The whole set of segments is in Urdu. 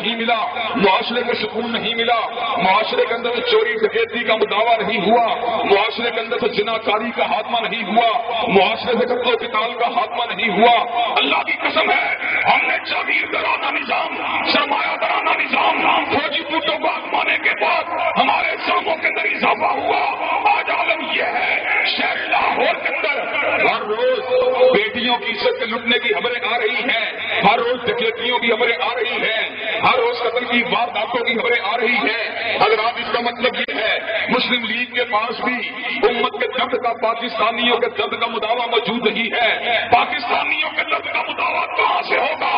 نہیں ملا، معاشرے کو سکون نہیں ملا، معاشرے کے اندر چوری ڈکیتی کا مداوع نہیں ہوا، معاشرے کے اندر سے جنا کاری کا خاتمہ نہیں ہوا، معاشرے سے قتل و قتال کا خاتمہ نہیں ہوا۔ اللہ کی قسم ہے، ہم نے جاگیر درانہ نظام، سرمایہ درانہ نظام، فوجی پوٹوں کو آزمانے کے بعد ہمارے ساموں کے اندر اضافہ ہوا۔ آج عالم یہ ہے، شہر لاہور کے اندر ہر روز بیٹیوں کی عزت لٹنے کی خبریں آ رہی ہیں، ہر روز ڈکیتیوں کی خبریں آ رہی ہیں۔ ہر روز قتل کی وارداتوں کی خبریں آ رہی ہیں۔ اگر آپ اس کا مطلب یہ ہے، مسلم لیگ کے پاس بھی امت کے درد کا پاکستانیوں کے درد کا مداوع موجود نہیں ہے۔ پاکستانیوں کے درد کا مداوع کہاں سے ہوگا؟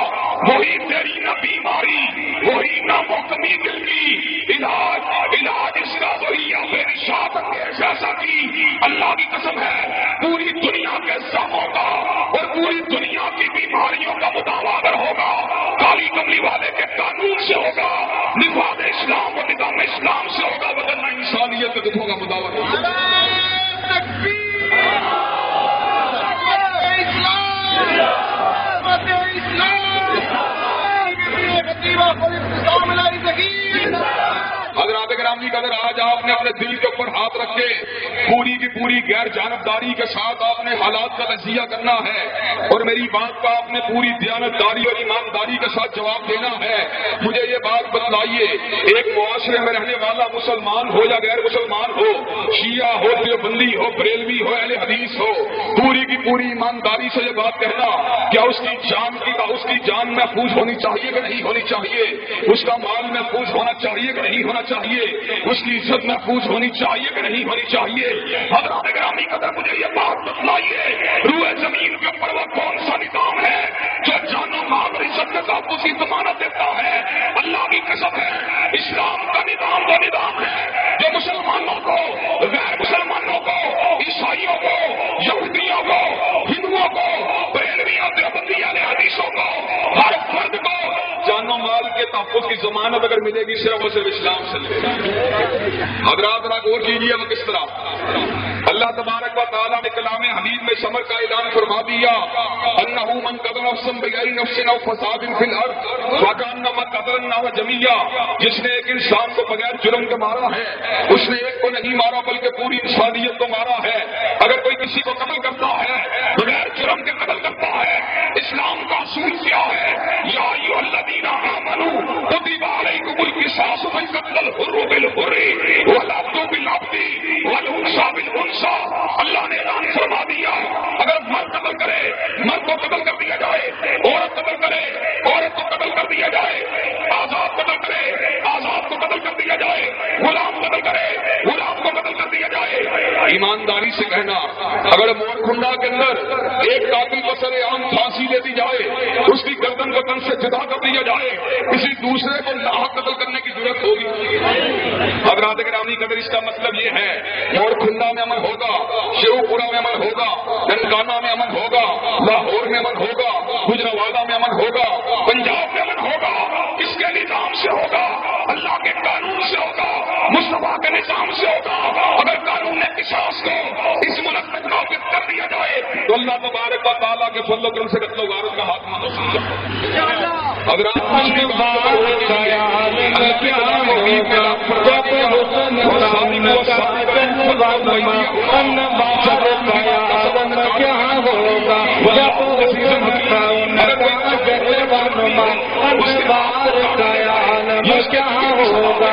وہی تیری نہ بیماری، وہی نہ موکمی دل کی علاج علاج اس کا وہی یا جیسا کی اللہ کی قسم ہے۔ پوری دنیا کے سموں کا اور پوری دنیا کی بیماریوں کا مداوع اگر ہوگا، کالی کملی والے کے قانون سے ہوگا نفاذ اسلام اور نظام اسلام سے ہوگا بدلنا انسانیت کے دکھوں کا مداوع ہوگا اگر کا اگر آج آپ نے اپنے دل کے اوپر ہاتھ رکھ کے پوری کی پوری غیر جانبداری کے ساتھ آپ نے حالات کا تجزیہ کرنا ہے، اور میری بات کا آپ نے پوری دیانتداری اور ایمانداری کے ساتھ جواب دینا ہے، مجھے یہ بات بتلائیے، ایک معاشرے میں رہنے والا مسلمان ہو یا غیر مسلمان ہو، شیعہ ہو، دیوبندی ہو، بریلوی ہو، اہل حدیث ہو، پوری کی پوری ایمانداری سے یہ بات کہنا، کیا اس کی جان کی اس کی جان محفوظ ہونی چاہیے کہ نہیں ہونی چاہیے؟ اس کا مال محفوظ ہونا چاہیے کہ نہیں ہونا چاہیے؟ اس کی عزت محفوظ ہونی چاہیے کہ نہیں ہونی چاہیے؟ حضرات گرامی قدر، مجھے یہ بات بتلائیے، روئے زمین کے اوپر وہ کون سا نظام ہے جو جانو مال اور عزت کے ساتھ اسی ضمانت دیتا ہے؟ اللہ کی قسم ہے، اسلام کا نظام وہ نظام ہے جو مسلمانوں کو، غیر مسلمانوں کو، عیسائیوں کو، یہودیوں کو، ہندوؤں کو بریلویوں دیوبندی والے حدیثوں کو، ہر فرد کو۔ جان و مال کے تحفظ کی ضمانت اگر ملے گی، صرف اور صرف اسلام سے ملے گی۔ حضرات غور کیجیے وہ کس طرح۔ اللہ تبارک و تعالیٰ نے کلام حبیب میں سمر کا اعلان فرما دیا۔ انہو من قدر نفسن بغیر نفس نو فساد فی الارض فکان وکانما قدر نہ جميعا جس نے ایک انسان کو بغیر جرم کے مارا ہے، اس نے ایک کو نہیں مارا، بلکہ پوری انسانیت کو مارا ہے۔ اگر کوئی کسی کو قتل کرتا ہے، بغیر جرم کے قتل کرتا ہے، اسلام کا اصول کیا ہے؟ یا ایھا الذین آمنوا، کتب علیکم القصاص فی القتل الحر بالحر والعبد بالعبد کنڈا کے اندر ایک قاتل کو سر عام پھانسی دے دی جائے، اس کی گردن کو تن سے جدا کر دیا جائے، کسی دوسرے کو لاحق قتل کرنے کی ضرورت ہوگی۔ حضرات گرامی قدر اس کا مطلب یہ ہے مور کنڈا میں امن ہوگا شیو پورا میں امن ہوگا تلنگانہ میں امن ہوگا، لاہور میں امن ہوگا گجراوالا میں امن ہوگا، پنجاب میں امن ہوگا، کس کے نظام سے ہوگا؟ اللہ کے قانون سے ہوگا، مصطفیٰ کے نظام سے ہوگا۔ اگر قانون نے قصاص کو تبارک و تعالیٰ کے فضل و کرم سے قتل و غارت کا ہاتھ ہو سکتا اگر آپ کیا ہوگا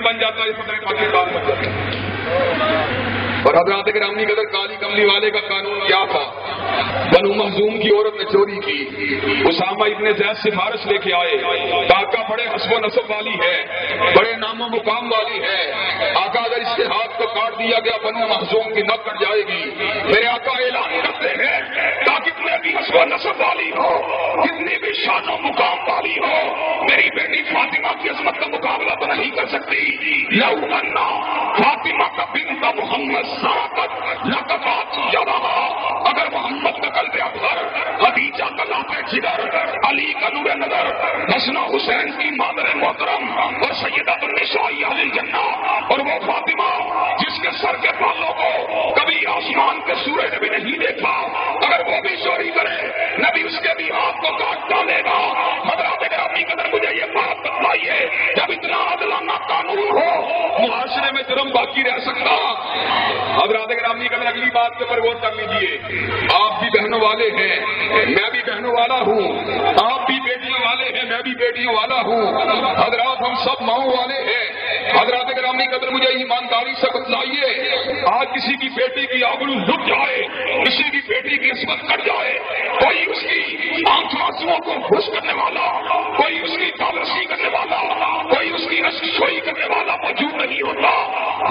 بن جاتا ہے صدر پاکستان بن جاتا ہے اور حضرات گرامی قدر کالی کملی والے کا قانون کیا تھا؟ بنو مخزوم کی عورت نے چوری کی۔ اسامہ ابن زید سفارش لے کے آئے۔ آقا بڑے حسب و نصب والی ہے، بڑے نام و مقام والی ہے۔ آقا اگر اس کے ہاتھ کو کاٹ دیا گیا، بنو مخزوم کی نہ کٹ جائے گی۔ میرے آقا اعلان کرتے ہیں و نصب والی ہو کتنی بھی شان و مقام والی ہو، میری بیٹی فاطمہ کی عظمت کا مقابلہ تو نہیں کر سکتی۔ لو انا، فاطمہ کا بنت محمد ساقت لقفات یادہ اگر محمد کا قلب افضل خدیجہ کا لاتے جگر، علی کا نور نظر حسنا حسین کی مادر محترم اور سیدہ النساء اہل الجنہ، اور وہ فاطمہ جس کے سر کے بالوں کو کبھی آسمان کے سورج بھی نہیں دیکھا وہ بھی چوری کرے۔ نبی اس کے بھی ہاتھ کو کاٹ ڈالے گا۔ حضرات گرامی قدر مجھے یہ بات بتلائیے، جب اتنا عدلانہ قانون ہو، معاشرے میں جرم باقی رہ سکتا۔ حضرات گرامی قدر اگلی بات کے اوپر غور کر لیجیے آپ بھی بہنوں والے ہیں، میں بھی بہنوں والا ہوں۔ آپ بھی بیٹیوں والے ہیں، میں بھی بیٹیوں والا ہوں۔ حضرات، ہم سب ماؤں والے ہیں۔ حضرات گرامی قدر مجھے ایمانداری سے بتلائیے، آج کسی کی بیٹی کی آبرو لٹ جائے، کسی کی بیٹی کی عصمت کٹ جائے، کوئی اس کی آنکھ آنسو کو خوش کرنے والا، کوئی اس کی تالسی کرنے والا، کوئی اس کی رسوئی کرنے والا موجود نہیں ہوتا۔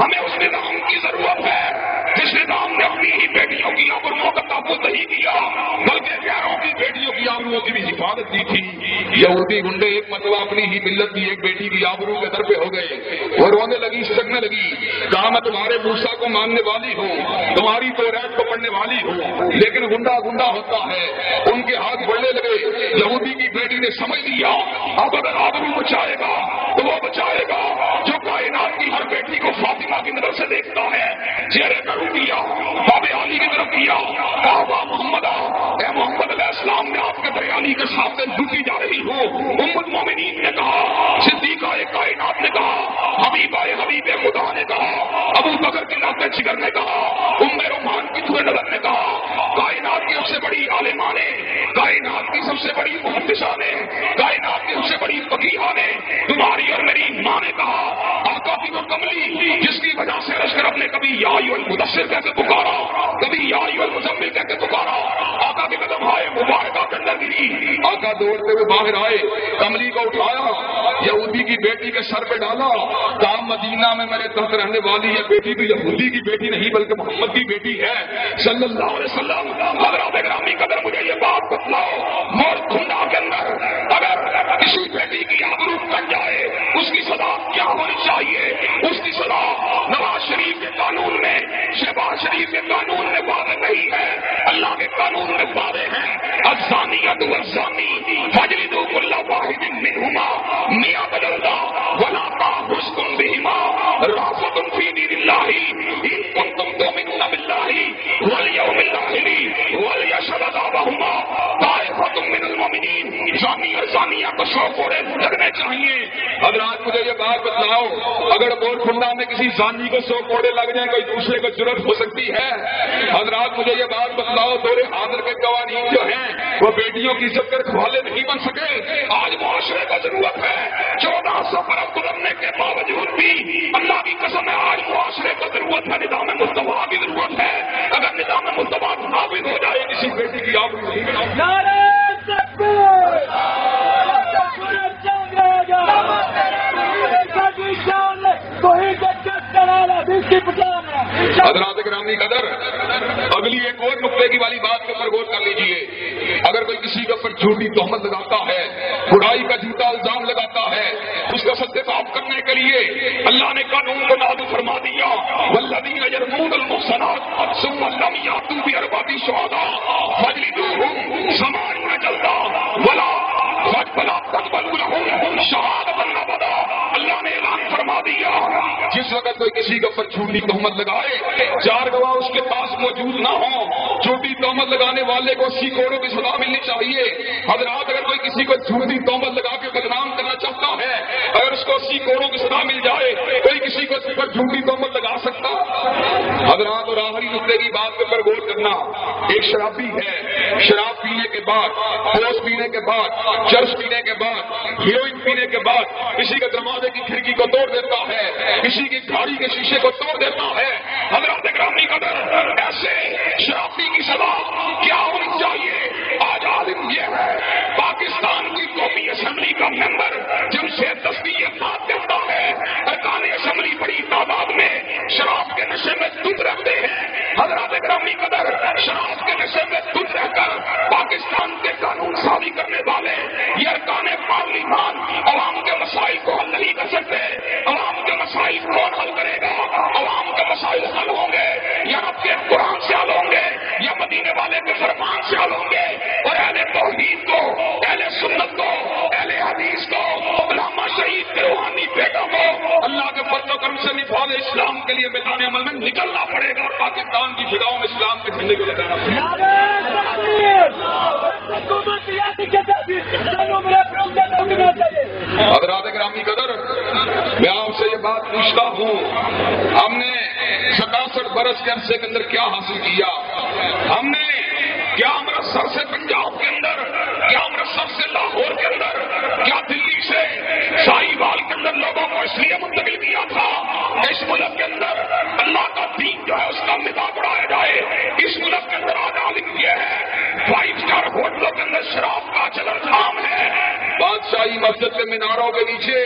ہمیں اس نظام کی ضرورت ہے۔ جس نظام نے اپنی ہی بیٹیوں کی آبروں کا تحفظ نہیں کیا، بلکہ غیروں کی بیٹیوں کی آبروں کی بھی حفاظت کی تھی۔ یہودی گنڈے ایک مرتبہ اپنی ہی ملت کی ایک بیٹی کی آبرو کے در پہ ہو گئے وہ رونے لگی سکنے لگی، کہا، میں تمہارے موسا کو ماننے والی ہوں، تمہاری تو کو پڑھنے والی ہوں، لیکن گنڈا گنڈا ہوتا ہے، ان کے ہاتھ بڑھنے لگے، یہودی کی بیٹی نے سمجھ لیا، اب اگر آبرو بچائے گا، تو وہ بچائے گا، جو کائنات کی ہر بیٹی کو فاطمہ کی نظر سے دیکھتا ہے، چہرے پر کیا باب علی کی طرف کیا محمد اے محمد علیہ السلام، میں آپ کے بریانی کے سامنے لوٹی جا رہی ہوں ام المومنین نے کہا صدیقہ کائنات نے کہا، حبیب آئے، حبیب خدا نے کہا، ابو بکر کی لاتے جگر نے کہا، ام رومان کی تھوڑے نظر نے کہا، کائنات کی سب سے بڑی عالمہ نے کائنات کی سب سے بڑی محدثہ نے کائنات کی سب سے بڑی فقیہ نے تمہاری اور میری ماں نے کہا، آقا کی وہ کملی، جس کی وجہ سے اشرف نے کبھی یا المدثر کہہ کے پکارا، کبھی یا المزمل کہہ کے پکارا آقا مبارکہ کے اندر گری۔ آقا دوڑتے ہوئے باہر آئے، کملی کو اٹھایا، یہودی کی بیٹی کے سر پہ ڈالا۔ کام مدینہ میں میرے تحت رہنے والی یہ بیٹی بھی یہودی کی بیٹی نہیں، بلکہ محمد کی بیٹی ہے۔ صلی اللہ علیہ وسلم حضرات گرامی قدر مجھے یہ بات بتلاؤ مور کھنڈا کے اندر، اگر کسی بیٹی کی آبرو کٹ جائے، اس کی سزا کیا ہونی چاہیے؟ اس کی سزا نواز شریف کے قانون میں، شہباز شریف کے قانون افسانی افسانی فجری دو اللہ واحد منہما میاں بدلتا ولا تحسن بهما رافت في دين الله. إن كنتم تؤمنون بالله واليوم الآخر وليشهد عذابهما طائفة من المؤمنين. زانی اور زانیہ کو شوق ہو رہے لگنے چاہیے حضرات مجھے یہ بات بتلاؤ، اگر بول کھنڈا میں کسی زانی کو سو کوڑے لگ جائیں، کوئی دوسرے کو ضرورت ہو سکتی ہے؟ حضرات مجھے یہ بات بتلاؤ، دورے حاضر کے قوانین جو ہیں وہ بیٹیوں کی عزت والے نہیں بن سکے۔ آج معاشرے کا ضرورت ہے۔ چودہ سو برف گزرنے کے باوجود بھی اللہ کی قسم ہے، آج معاشرے کا ضرورت ہے، نظام ملتبہ کی ضرورت ہے۔ اگر نظام ملتبہ نافذ ہو جائے کسی بیٹی کی آپ حضرات گرامی قدر، اگلی ایک اور نقطے کی والی بات کے اوپر غور کر لیجیے۔ اگر کوئی کسی کے اوپر جھوٹی تہمت لگاتا ہے، برائی کا جھوٹا الزام لگاتا ہے، اس کا سدے صاف کرنے کے لیے اللہ نے قانون کو نادو فرما دیا۔ والذین یرمون المحصنات ثم لم یاتوا شهداء جلدا ولا فلا تقبلوا لهم شهادة جس وقت کوئی کسی کے اوپر جھوٹی تہمت لگائے، چار گواہ اس کے پاس موجود نہ ہو جھوٹی تہمت لگانے والے کو اسی کروڑوں کی سزا ملنی چاہیے۔ حضرات، اگر کوئی کسی کو جھوٹی تہمت لگا کے بدنام کرنا چاہتا ہے، اگر اس کو اسی کروڑوں کی سزا مل جائے، کوئی کسی کو اس پر جھوٹی تہمت حضرات اور آخری نقطے کی بات پر غور کرنا، ایک شرابی ہے، شراب پینے کے بعد پوس پینے کے بعد، چرس پینے کے بعد، ہیروئن پینے کے بعد کسی کے دروازے کی کھڑکی کو توڑ دیتا ہے کسی کی گاڑی کے شیشے کو توڑ دیتا ہے۔ حضرات گرامی قدر، ایسے شرابی کی سزا کیا ہونی چاہیے؟ آج عالم یہ ہے، پاکستان کی قومی اسمبلی کا ممبر جب سے تصویر ارکان اسمبلی بڑی تعداد میں شراب کے نشے میں دودھ رہتے ہیں۔ حضرات گرامی قدر شراب کے نشے میں دودھ رہ کر پاکستان کے قانون سازی کرنے والے یہ ارکان پارلیمان عوام کے مسائل کو حل نہیں کر سکتے۔ عوام کے مسائل کون حل کرے گا؟ عوام کے مسائل حل ہوں گے یا آپ کے قرآن سے حل ہوں گے یا مدینے والے کے فرمان سے حل ہوں گے اللہ کے فضل و کرم سے نفاذ اسلام کے لیے میدان عمل میں نکلنا پڑے گا اور پاکستان کی فضاؤں میں اسلام کے جھنڈے کو لگانا پڑے گا۔ حضرات گرامی قدر میں آپ سے یہ بات پوچھتا ہوں ہم نے ستاسٹھ برس کے عرصے کے اندر کیا حاصل کیا؟ ہم نے کیا امرتسر سے پنجاب کے بال کو اس لیے منتقل کیا تھا اس ملک کے اندر اللہ کا دین جو ہے اس کا مزاج اڑایا جائے۔ اس ملک کے اندر آج عالم یہ ہے۔ فائیو اسٹار ہوٹلوں کے اندر شراب کا چلن عام ہے۔ بادشاہی مسجد کے میناروں کے نیچے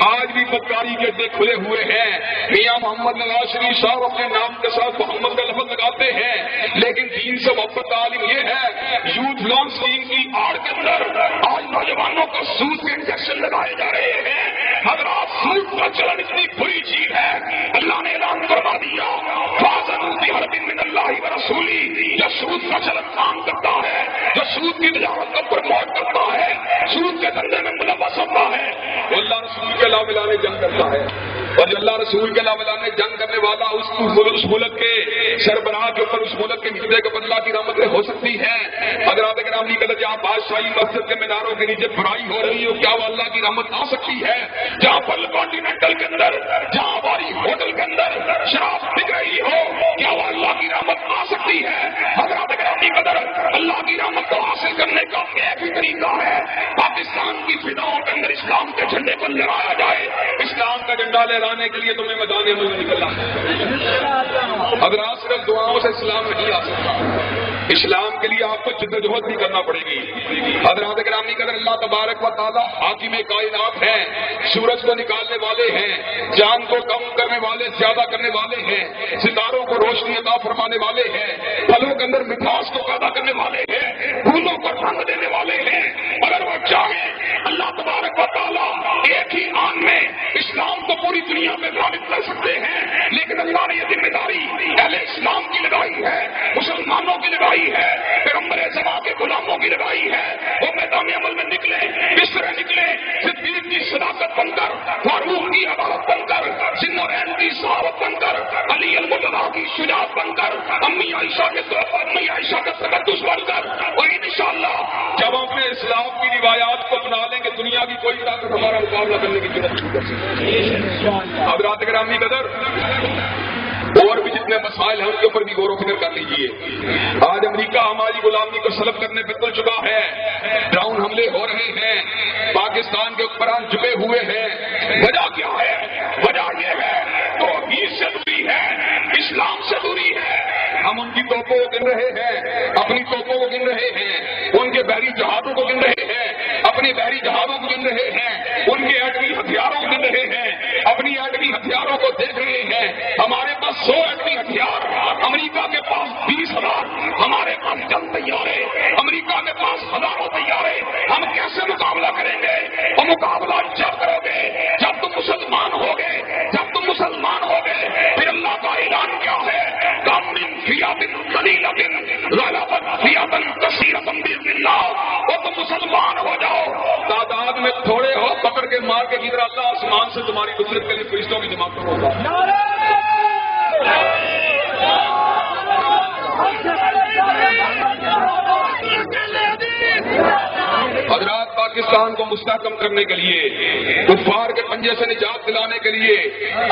آج بھی بدکاری کے اڈے کھلے ہوئے ہیں۔ میاں محمد نواز شریف صاحب اپنے نام کے ساتھ محمد کا لفظ لگاتے ہیں۔ لیکن دین سے محبت کا عالم یہ ہے، یوتھ لون اسکیم کی آڑ کے اندر آج نوجوانوں کو سود کے انجیکشن لگائے جا رہے ہیں۔ حضرات سود کا چلن اتنی بری چیز ہے، اللہ نے اعلان کروا دیا، فاضل ہر دن من اللہ و رسولی جو سود کا چلن کام کرتا ہے جو سود کی تجارت کو پرموٹ کرتا ہے سود کے دھندے میں ملوث ہوتا ہے۔ وہ اللہ رسول کے لا ملانے جنگ کرتا ہے۔ اور جو اللہ رسول کے لا ملانے جنگ کرنے والا اس اس ملک کے سربراہ کے اوپر اس ملک کے نکلے کے بدلا کی رحمتیں ہو سکتی ہیں حضرات گرامی قدر جہاں بادشاہی مسجد کے میناروں کے نیچے برائی ہو رہی ہو کیا وہ اللہ کی رحمت آ سکتی ہے؟ جہاں پر کانٹینٹل کے اندر، جہاں ہماری ہوٹل کے اندر شراب بک رہی ہو، کیا وہ اللہ کی رحمت آ سکتی ہے؟ حضرات گرامی قدر، اللہ کی رحمت کو حاصل کرنے کا ایک ہی طریقہ ہے۔ پاکستان کی فضاؤں کے اندر اسلام کے جھنڈے کو لہرایا جائے۔ اسلام کا جھنڈا لہرانے کے لیے تمہیں میدان عمل میں نکلنا ہے حضرات صرف دعاؤں سے اسلام نہیں آ سکتا اسلام کے لیے آپ کو جدوجہد بھی کرنا پڑے گی۔ حضرات گرامی قدر اللہ تبارک و تعالیٰ حاکم کائنات ہیں، سورج کو نکالنے والے ہیں جان کو کم کرنے والے، زیادہ کرنے والے ہیں، ستاروں کو روشنی عطا فرمانے والے ہیں، پھلوں کے اندر مٹھاس کو پیدا کرنے والے ہیں، پھولوں کو رنگ دینے والے ہیں۔ اگر وہ چاہیں، اللہ تبارک و تعالیٰ ایک ہی آن میں اسلام کو پوری دنیا میں غالب کر سکتے ہیں۔ لیکن اللہ نے یہ ذمہ داری اہل اسلام کی لگائی ہے، مسلمانوں کی لگائی ہے۔ پیغمبر زما کے غلاموں کی لگائی ہے۔ وہ میدان عمل میں نکلے کس طرح نکلے، صدیق کی صداقت بن کر، فاروق کی عدالت بن کر سنورین کی صحابت بن کر، علی المطلع کی شجاعت بن کر، امی عائشہ کے امی عائشہ کا تقدس بن کر۔ اور انشاءاللہ جب ہم اپنے اسلام کی روایات کو اپنا لیں گے، دنیا کی کوئی طاقت ہمارا مقابلہ کرنے کی ضرورت نہیں کر سکتی۔ اب رات گرامی قدر۔ جتنے مسائل ہیں، ان کے اوپر بھی غور و فکر کر لیجیے آج امریکہ ہماری غلامی کو سلب کرنے پہ تل چکا ہے۔ ڈراؤن حملے ہو رہے ہیں۔ پاکستان کے حکمران جھکے ہوئے ہیں۔ وجہ کیا ہے؟ وجہ یہ ہے تو سے دوری ہے، اسلام سے دوری ہے۔ ہم ان کی توپوں کو گن رہے ہیں، اپنی توپوں کو گن رہے ہیں۔ ان کے بحری جہازوں کو گن رہے ہیں، اپنے بحری جہازوں کو گن رہے ہیں۔ ان کے ایٹمی ہتھیاروں کو گن رہے ہیں۔ اپنی ایٹمی ہتھیاروں کو دیکھ رہے ہیں۔ ہمارے پاس سو ایٹمی ہتھیار امریکہ کے پاس بیس ہزار ہمارے پاس جنگ تیار ہے امریکہ کے پاس ہزاروں تیار ہے ہم کیسے مقابلہ کریں گے؟ وہ مقابلہ جب کرو گے، جب تم مسلمان ہو گے جب تم مسلمان ہو گئے پھر اللہ کا اعلان کیا ہے؟ کامن فیا بن بن کثیر وہ تم مسلمان ہو جاؤ۔ تعداد میں تھوڑے ہو، پکڑ کے مار کے گزرا اللہ آسمان سے تمہاری نصرت کے لیے فرشتوں کی جمع کرو گا حضرات پاکستان کو مستحکم کرنے کے لیے، کفار کے پنجے سے نجات دلانے کے لیے،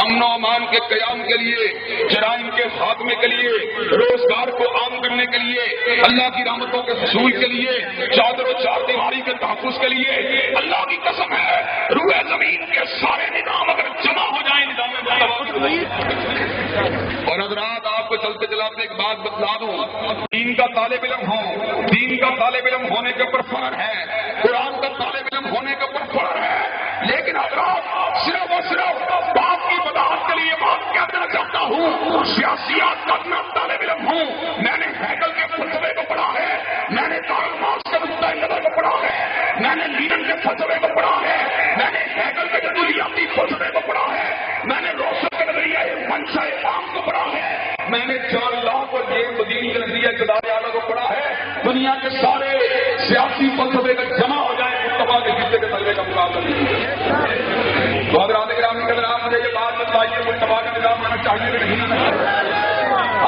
امن و امان کے قیام کے لیے، جرائم کے خاتمے کے لیے، روزگار کو کے لیے، اللہ کی رحمتوں کے حصول کے لیے، چادر و چار دیواری کے تحفظ کے لیے، اللہ کی قسم ہے، روئے زمین کے سارے نظام اگر جمع ہو جائیں نظام اور حضرات آپ کو چلتے چلاتے ایک بات بتلا دوں، دین کا طالب علم ہو دین کا طالب علم ہونے کے اوپر فرق ہے، قرآن کا طالب علم ہونے کے اوپر فرق ہے، لیکن حضرات صرف اور صرف بات کی وضاحت کے لیے بات کہنا چاہتا ہوں، سیاسیات کا میں طالب علم ہوں، میں نے ہیکل فلسفے کو پڑھا ہے۔ میں نے ہیکل کے جدولیاتی فلسفے کو پڑھا ہے۔ میں نے روشن کے نظریہ منشا عام کو پڑھا ہے۔ میں نے جان لاکھ اور یہ مدینی کے نظریہ جدار اعلیٰ کو پڑھا ہے۔ دنیا کے سارے سیاسی فلسفے کا جمع ہو جائے مصطفیٰ کے حصے کے طلبے کا مقابلہ۔ نہیں تو حضرات گرامی کے اگر آپ مجھے یہ بات بتائیے، مصطفیٰ کا نظام ہونا چاہیے کہ نہیں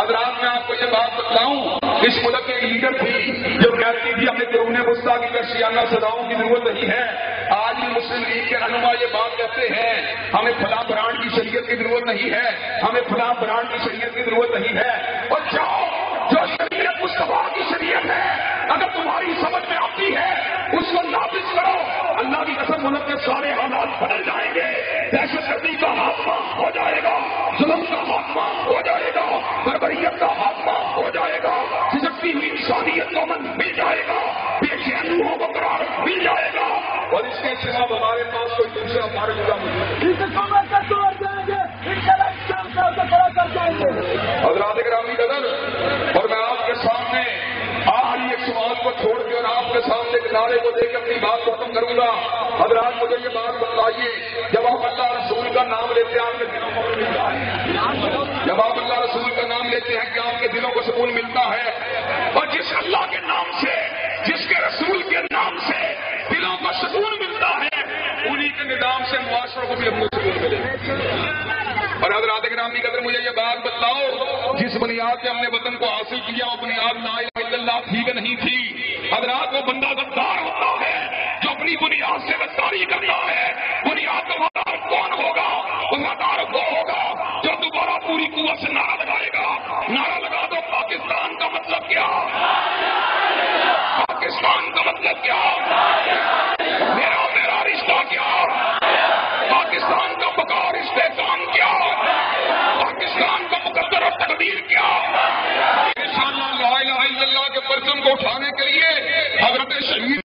حضرات میں آپ کو یہ بات بتلاؤں اس ملک کی ایک لیڈر تھی جو کہتی تھی ہمیں قرون وسطی کی درسیانہ سزاؤں کی ضرورت نہیں ہے۔ آج بھی مسلم لیگ کے رہنما یہ بات کہتے ہیں، ہمیں فلاں برانڈ کی شریعت کی ضرورت نہیں ہے، ہمیں فلاں برانڈ کی شریعت کی ضرورت نہیں ہے۔ اور جاؤ، جو شریعت مصطفیٰ کی شریعت ہے، اگر تمہاری سمجھ میں آتی ہے، اس کو نافذ کرو۔ اللہ کی قسم، ملک کے سارے حالات بدل جائیں گے۔ دہشت گردی کا ہاتھا ہو جائے گا، ظلم کا ہاتھا ہو جائے گا، بربریت کا ہاتھا ہوئی انسانیت کو من مل جائے گا۔ بے چینوں کو قرار مل جائے گا۔ اور اس کے سوا ہمارے پاس کوئی دوسرا ہمارے جگہ موجود اس حکومت کا توڑ دیں گے ان شاء اللہ اسلام کا اسے کھڑا کر جائیں گے۔ حضرات گرامی قدر اور میں آپ کے سامنے آخری ایک سوال کو چھوڑ کے اور آپ کے سامنے ایک نعرے کو دے کے اپنی بات ختم کروں گا۔ حضرات مجھے یہ بات بتائیے جب آپ اللہ رسول کا نام لیتے ہیں آپ کے دلوں کو ملتا ہے۔ جب آپ اللہ رسول کا نام لیتے ہیں کہ آپ کے دلوں کو سکون ملتا ہے؟ معاشروں کو بھی ہم کو سکون ملے۔ اور حضرات گرامی قدر مجھے یہ بات بتلاؤ، جس بنیاد سے ہم نے وطن کو حاصل کیا، وہ بنیاد لا الہ الا اللہ تھی کہ نہیں تھی۔ حضرات، وہ بندہ غدار ہوتا ہے جو اپنی بنیاد سے غداری کرتا